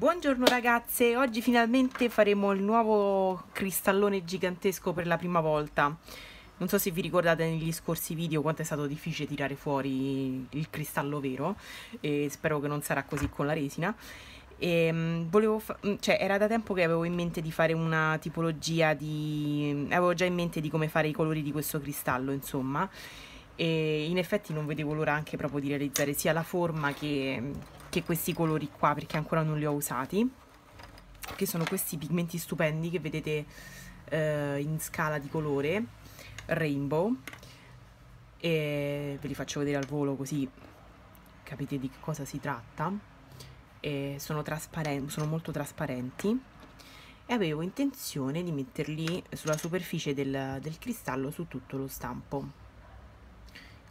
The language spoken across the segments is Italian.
Buongiorno ragazze, oggi finalmente faremo il nuovo cristallone gigantesco per la prima volta. Non so se vi ricordate negli scorsi video quanto è stato difficile tirare fuori il cristallo vero e spero che non sarà così con la resina. E, um, volevo cioè, era da tempo che avevo in mente di fare una tipologia di... avevo già in mente di come fare i colori di questo cristallo, insomma. E in effetti non vedevo l'ora anche proprio di realizzare sia la forma che che questi colori qua perché ancora non li ho usati che sono questi pigmenti stupendi che vedete eh, in scala di colore rainbow. E ve li faccio vedere al volo così capite di cosa si tratta. E sono, sono molto trasparenti. E avevo intenzione di metterli sulla superficie del, del cristallo su tutto lo stampo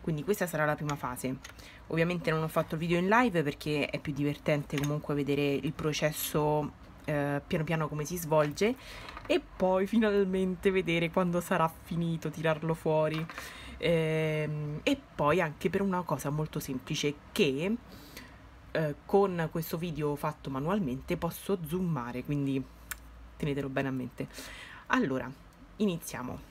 quindi questa sarà la prima fase. Ovviamente non ho fatto il video in live perché è più divertente comunque vedere il processo eh, piano piano come si svolge e poi finalmente vedere quando sarà finito tirarlo fuori. Ehm, e poi anche per una cosa molto semplice che eh, con questo video fatto manualmente posso zoomare quindi tenetelo bene a mente. Allora iniziamo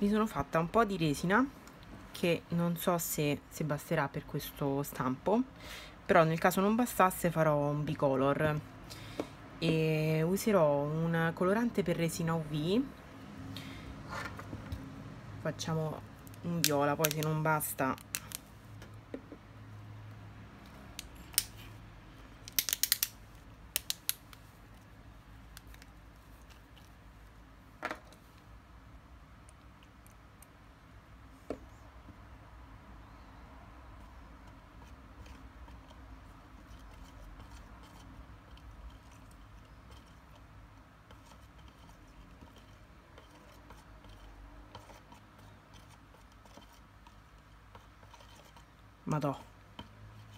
mi sono fatta un po' di resina che non so se, se basterà per questo stampo però nel caso non bastasse farò un bicolor. E userò un colorante per resina UV facciamo un viola poi se non basta Madò,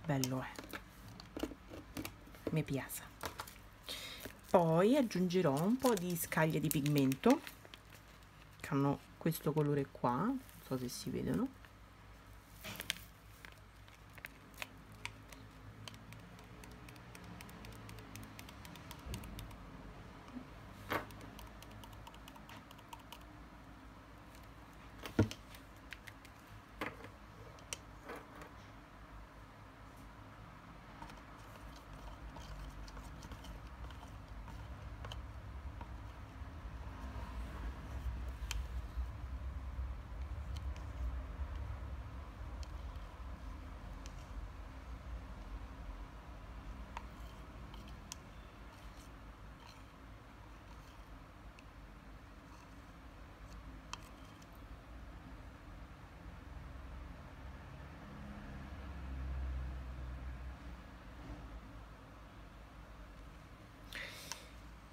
bello è. Mi piace. Poi aggiungerò un po' di scaglie di pigmento che hanno questo colore qua, non so se si vedono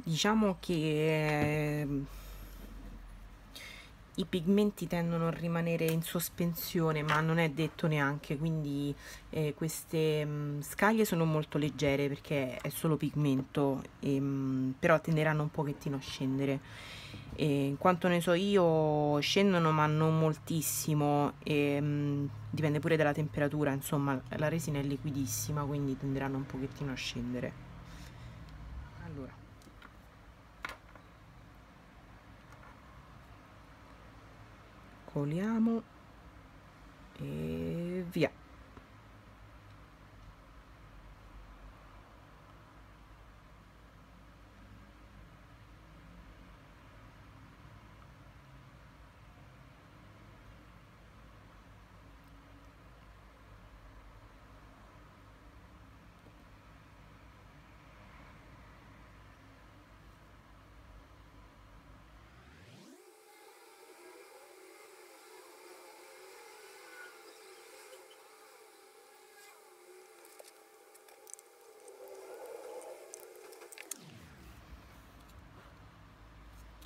diciamo che ehm, i pigmenti tendono a rimanere in sospensione ma non è detto neanche quindi eh, queste mh, mm, scaglie sono molto leggere perché è solo pigmento e, mh, mm, però tenderanno un pochettino a scendere. E, quanto ne so io scendono ma non moltissimo e mh, mm, dipende pure dalla temperatura insomma la resina è liquidissima quindi tenderanno un pochettino a scendere coliamo e via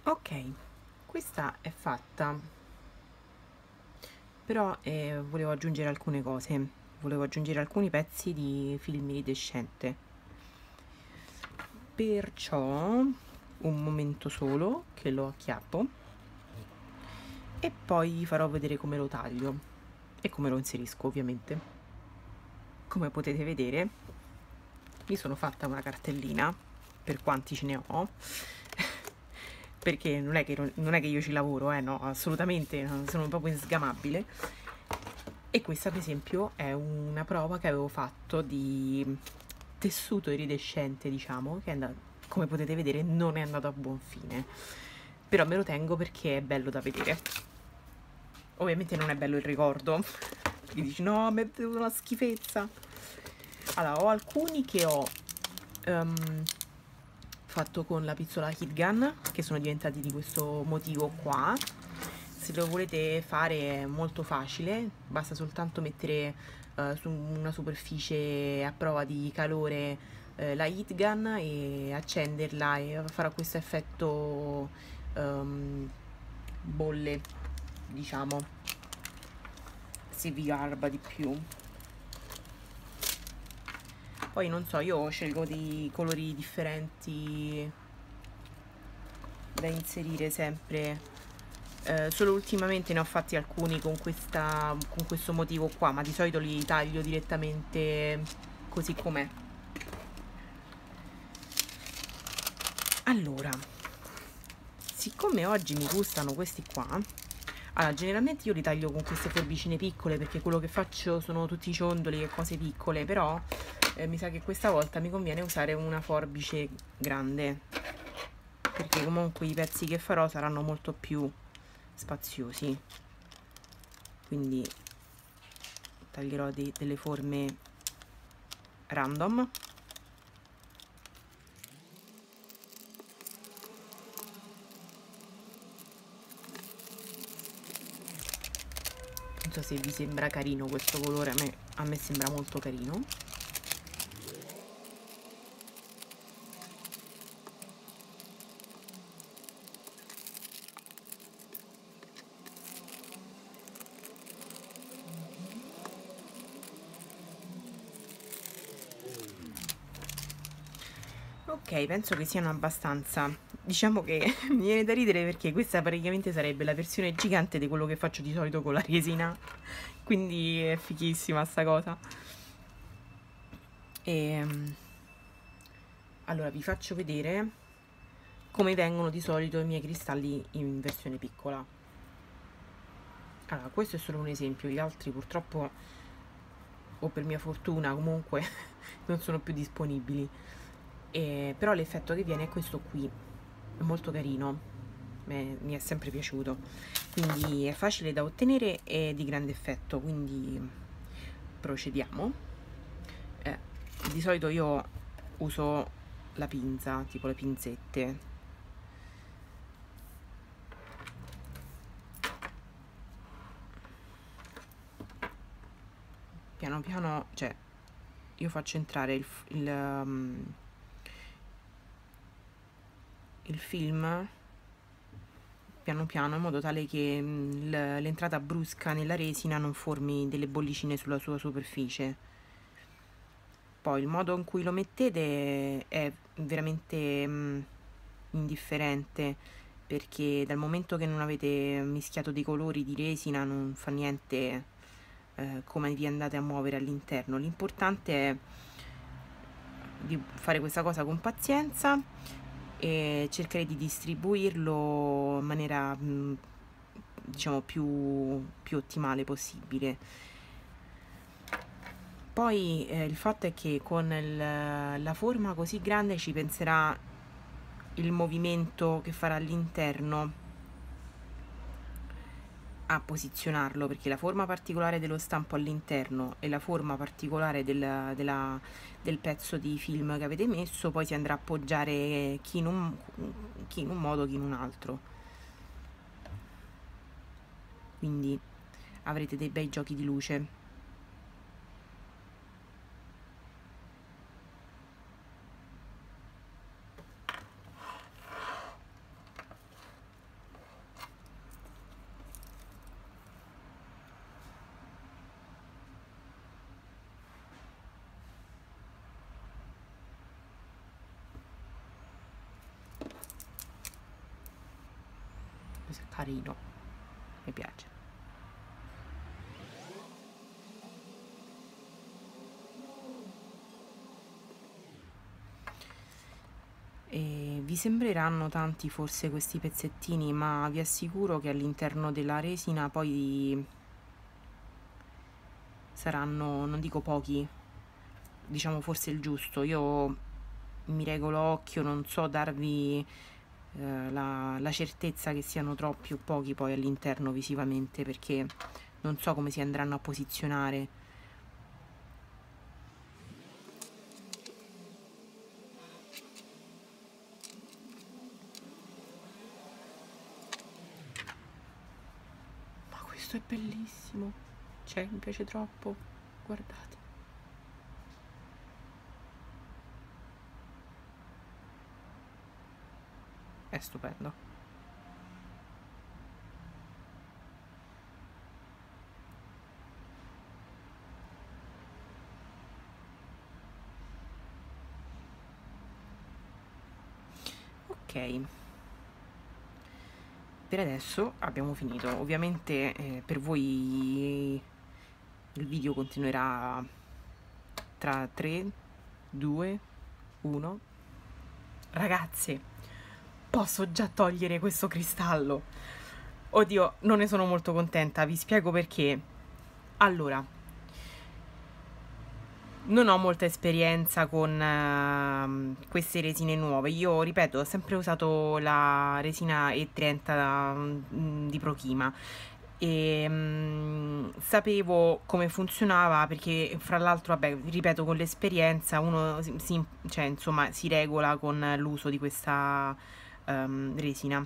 ok questa è fatta. Però eh, volevo aggiungere alcune cose. Volevo aggiungere alcuni pezzi di film iridescente perciò un momento solo che lo acchiappo. E poi vi farò vedere come lo taglio. E come lo inserisco ovviamente. Come potete vedere mi sono fatta una cartellina per quanti ce ne ho perché non è che, non è che io ci lavoro, eh, no, assolutamente, sono proprio insgamabile. E questa per esempio è una prova che avevo fatto di tessuto iridescente, diciamo, che andato, come potete vedere non è andato a buon fine. Però me lo tengo perché è bello da vedere. Ovviamente non è bello il ricordo. Mi dici no, mi è venuta una schifezza. Allora, ho alcuni che ho um, fatto con la pizzola heat gun che sono diventati di questo motivo qua. Se lo volete fare è molto facile. Basta soltanto mettere uh, su una superficie a prova di calore uh, la heat gun e accenderla e farà questo effetto um, bolle diciamo. Si vi garba di più poi non so io scelgo dei colori differenti da inserire sempre. Eh, solo ultimamente ne ho fatti alcuni con, questa, con questo motivo qua ma di solito li taglio direttamente così com'è. Allora siccome oggi mi gustano questi qua allora generalmente io li taglio con queste forbicine piccole perché quello che faccio sono tutti ciondoli e cose piccole però eh, mi sa che questa volta mi conviene usare una forbice grande perché comunque i pezzi che farò saranno molto più spaziosi. Quindi taglierò dei, delle forme random. Non so se vi sembra carino questo colore a me, a me sembra molto carino penso che siano abbastanza diciamo che mi viene da ridere perché questa praticamente sarebbe la versione gigante di quello che faccio di solito con la resina. Quindi è fichissima sta cosa. E ehm, allora vi faccio vedere come vengono di solito i miei cristalli in versione piccola. Allora questo è solo un esempio gli altri purtroppo o per mia fortuna comunque non sono più disponibili e, però l'effetto che viene è questo qui. È molto carino. Beh, mi è sempre piaciuto. Quindi è facile da ottenere e di grande effetto quindi procediamo. Eh, di solito io uso la pinza tipo le pinzette. Piano piano cioè io faccio entrare il, il um, il film piano piano in modo tale che mm, l'entrata brusca nella resina non formi delle bollicine sulla sua superficie. Poi il modo in cui lo mettete è veramente mm, indifferente perché dal momento che non avete mischiato dei colori di resina non fa niente eh, come vi andate a muovere all'interno. L'importante è di fare questa cosa con pazienza e cercare di distribuirlo in maniera mm, diciamo più, più ottimale possibile. Poi eh, il fatto è che con il, la forma così grande ci penserà il movimento che farà all'interno a posizionarlo perché la forma particolare dello stampo all'interno e la forma particolare del, della, del pezzo di film che avete messo poi si andrà a appoggiare chi in un, chi in un modo chi in un altro. Quindi avrete dei bei giochi di luce così carino mi piace E vi sembreranno tanti forse questi pezzettini, ma vi assicuro che all'interno della resina poi saranno, non dico pochi, diciamo forse il giusto. Io mi regolo occhio, non so darvi eh, la, la certezza che siano troppi o pochi poi all'interno visivamente, perché non so come si andranno a posizionare. Questo è bellissimo. Cioè mi piace troppo. Guardate è stupendo. Ok. Per adesso abbiamo finito. Ovviamente eh, per voi il video continuerà tra 3 2 1 ragazze posso già togliere questo cristallo? Oddio non ne sono molto contenta vi spiego perché. Allora non ho molta esperienza con uh, queste resine nuove. Io, ripeto, ho sempre usato la resina E30 um, di Prochima. E um, sapevo come funzionava perché fra l'altro, vabbè, ripeto, con l'esperienza uno si, cioè, insomma, si regola con l'uso di questa um, resina.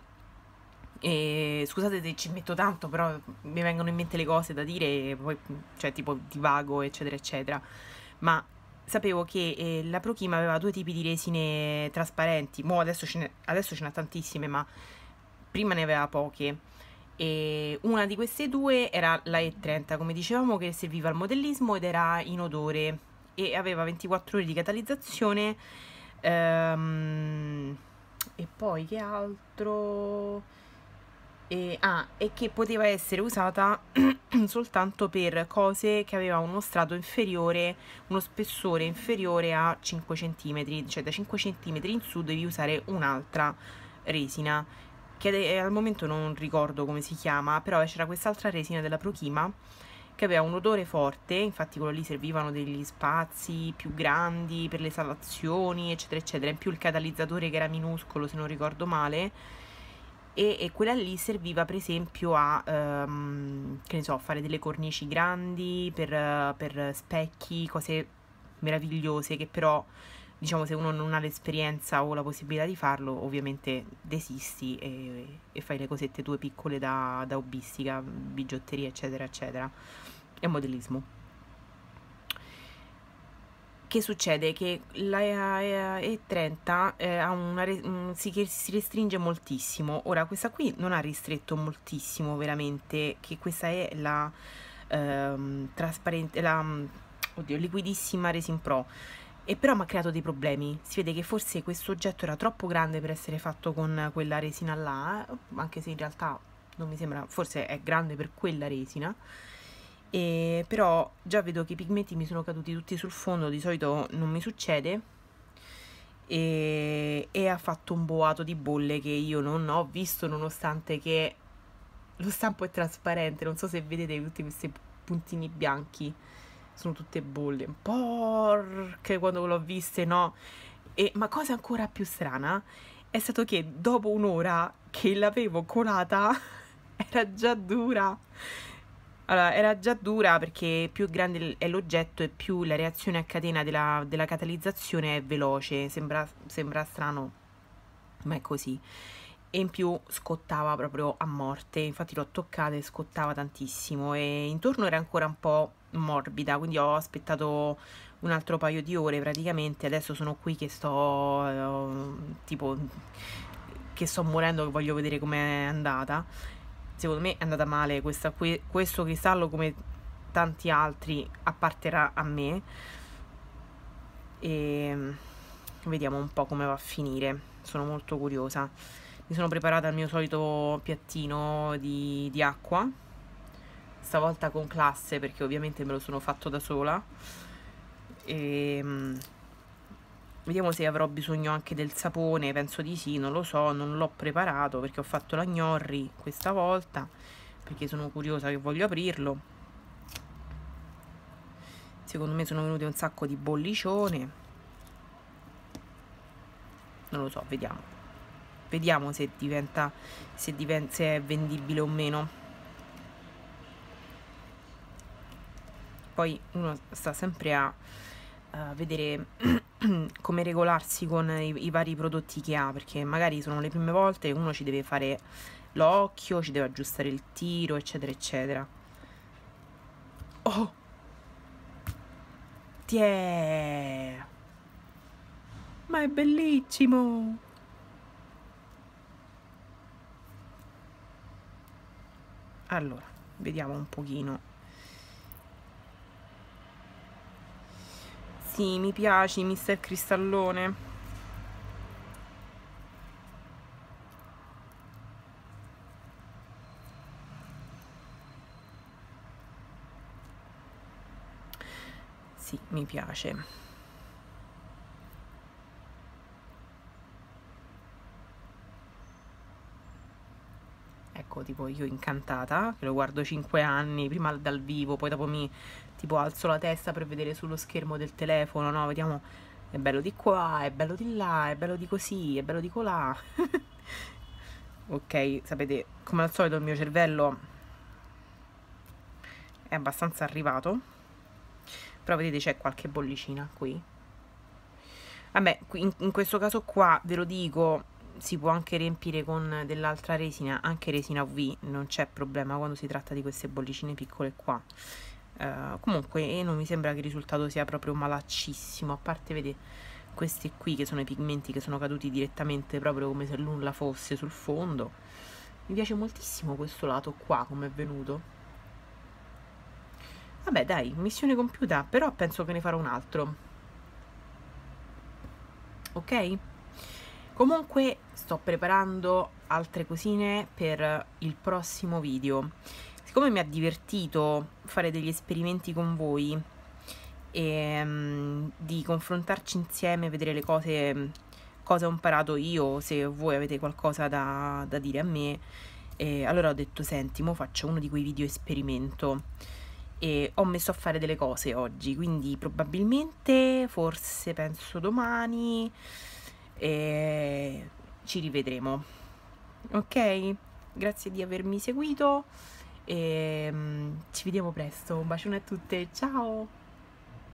E scusate se ci metto tanto, però mi vengono in mente le cose da dire poi, cioè, tipo divago, eccetera, eccetera ma sapevo che eh, la Prochima aveva due tipi di resine trasparenti, Mo adesso ce, ne, adesso ce n'ha tantissime, ma prima ne aveva poche. E una di queste due era la E30, come dicevamo, che serviva al modellismo ed era in odore e aveva 24 ore di catalizzazione. Ehm, e poi che altro? e, ah, e che poteva essere usata soltanto per cose che avevano uno strato inferiore, uno spessore inferiore a 5 cm, cioè da 5 cm in su devi usare un'altra resina, che al momento non ricordo come si chiama, però c'era quest'altra resina della Prochima che aveva un odore forte, infatti quello lì servivano degli spazi più grandi per le salazioni, eccetera, eccetera, in più il catalizzatore che era minuscolo, se non ricordo male, e, e, quella lì serviva per esempio a um, che ne so, fare delle cornici grandi per, per, specchi, cose meravigliose che però diciamo se uno non ha l'esperienza o la possibilità di farlo ovviamente desisti e, e fai le cosette tue piccole da, da hobbistica, bigiotteria eccetera eccetera e modellismo che succede? Che la E30 eh, ha una si, si restringe moltissimo. Ora, questa qui non ha ristretto moltissimo veramente, che questa è la ehm, trasparente, la oddio, liquidissima Resin Pro. E però mi ha creato dei problemi. Si vede che forse questo oggetto era troppo grande per essere fatto con quella resina là, anche se in realtà non mi sembra, forse è grande per quella resina. E però già vedo che i pigmenti mi sono caduti tutti sul fondo di solito non mi succede. E, e ha fatto un boato di bolle che io non ho visto nonostante che lo stampo è trasparente. Non so se vedete tutti questi puntini bianchi sono tutte bolle. Porche quando l'ho viste no. E, ma cosa ancora più strana è stato che dopo un'ora che l'avevo colata era già dura. Allora, era già dura perché più grande è l'oggetto e più la reazione a catena della, della catalizzazione è veloce, sembra, sembra strano, ma è così. E in più scottava proprio a morte, infatti l'ho toccata e scottava tantissimo. E intorno era ancora un po' morbida, quindi ho aspettato un altro paio di ore praticamente, adesso sono qui che sto eh, tipo che sto morendo, che voglio vedere com'è andata. Secondo me è andata male questa, questo cristallo come tanti altri apparterà a me. E vediamo un po' come va a finire. Sono molto curiosa. Mi sono preparata il mio solito piattino di, di acqua stavolta con classe perché ovviamente me lo sono fatto da sola. E ehm, vediamo se avrò bisogno anche del sapone penso di sì non lo so non l'ho preparato perché ho fatto la gnorri questa volta perché sono curiosa che voglio aprirlo. Secondo me sono venute un sacco di bollicione. Non lo so vediamo. Vediamo se diventa se, diventa, se è vendibile o meno poi uno sta sempre a uh, vedere come regolarsi con i, i, vari prodotti che ha perché magari sono le prime volte uno ci deve fare l'occhio ci deve aggiustare il tiro eccetera eccetera. Oh! Tiè! Ma è bellissimo! Allora vediamo un pochino Sì, mi piaci, mister Cristallone. Sì, mi piace. Ecco tipo io incantata che lo guardo 5 anni prima dal vivo poi dopo mi tipo alzo la testa per vedere sullo schermo del telefono no vediamo è bello di qua è bello di là è bello di così è bello di colà. Ok sapete come al solito il mio cervello è abbastanza arrivato però vedete c'è qualche bollicina qui. Vabbè in, in questo caso qua ve lo dico si può anche riempire con dell'altra resina, anche resina UV, non c'è problema quando si tratta di queste bollicine piccole qua. Uh, comunque non mi sembra che il risultato sia proprio malaccissimo, a parte vedi questi qui che sono i pigmenti che sono caduti direttamente proprio come se nulla fosse sul fondo. Mi piace moltissimo questo lato qua come è venuto. Vabbè dai, missione compiuta, però penso che ne farò un altro. Ok? Comunque sto preparando altre cosine per il prossimo video. Siccome mi ha divertito fare degli esperimenti con voi e um, di confrontarci insieme, vedere le cose, cosa ho imparato io, se voi avete qualcosa da, da dire a me, e allora ho detto senti, mo faccio uno di quei video esperimento e ho messo a fare delle cose oggi, quindi probabilmente, forse penso domani e ci rivedremo. Ok? Grazie di avermi seguito. E um, ci vediamo presto. Un bacione a tutte. Ciao